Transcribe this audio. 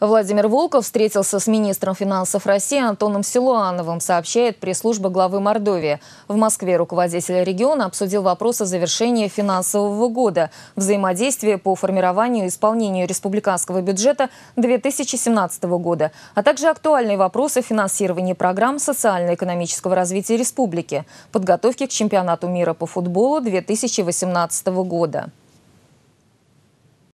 Владимир Волков встретился с министром финансов России Антоном Силуановым, сообщает пресс-служба главы Мордовии. В Москве руководитель региона обсудил вопросы завершения финансового года, взаимодействия по формированию и исполнению республиканского бюджета 2017 года, а также актуальные вопросы финансирования программ социально-экономического развития республики, подготовки к чемпионату мира по футболу 2018 года.